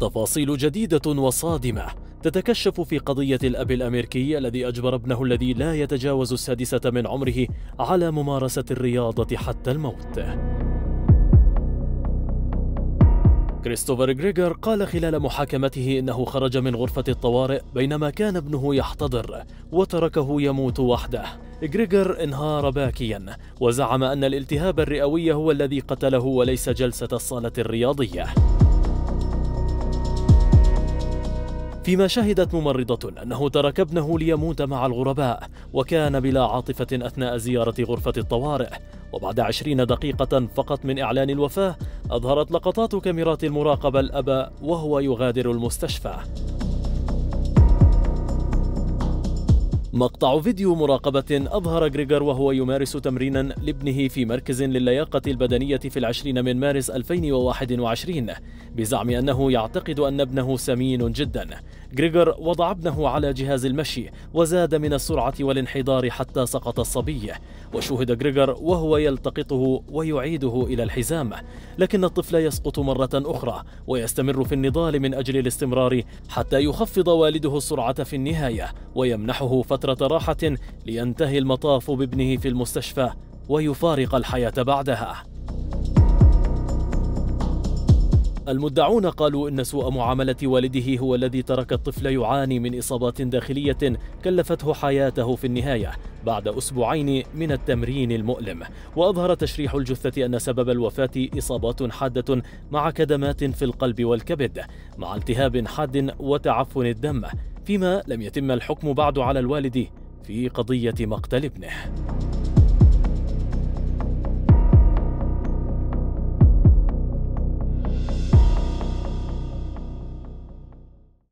تفاصيل جديدة وصادمة تتكشف في قضية الأب الأمريكي الذي أجبر ابنه الذي لا يتجاوز السادسة من عمره على ممارسة الرياضة حتى الموت. كريستوفر غريغر قال خلال محاكمته إنه خرج من غرفة الطوارئ بينما كان ابنه يحتضر وتركه يموت وحده. غريغر انهار باكيا وزعم أن الالتهاب الرئوي هو الذي قتله وليس جلسة الصالة الرياضية. فيما شهدت ممرضة أنه ترك ابنه ليموت مع الغرباء وكان بلا عاطفة أثناء زيارة غرفة الطوارئ. وبعد عشرين دقيقة فقط من إعلان الوفاة أظهرت لقطات كاميرات المراقبة الأب وهو يغادر المستشفى. مقطع فيديو مراقبة أظهر غريغر وهو يمارس تمرينا لابنه في مركز للياقة البدنية في العشرين من مارس 2021 بزعم أنه يعتقد أن ابنه سمين جدا. غريغر وضع ابنه على جهاز المشي وزاد من السرعة والانحدار حتى سقط الصبي. وشوهد غريغر وهو يلتقطه ويعيده إلى الحزام. لكن الطفل يسقط مرة أخرى ويستمر في النضال من أجل الاستمرار حتى يخفض والده السرعة في النهاية ويمنحه فترة راحة لينتهي المطاف بابنه في المستشفى ويفارق الحياة بعدها. المدعون قالوا إن سوء معاملة والده هو الذي ترك الطفل يعاني من إصابات داخلية كلفته حياته في النهاية بعد أسبوعين من التمرين المؤلم. وأظهر تشريح الجثة أن سبب الوفاة إصابات حادة مع كدمات في القلب والكبد مع التهاب حاد وتعفن الدم فيما لم يتم الحكم بعد على الوالد في قضية مقتل ابنه.